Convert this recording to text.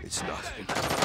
It's nothing.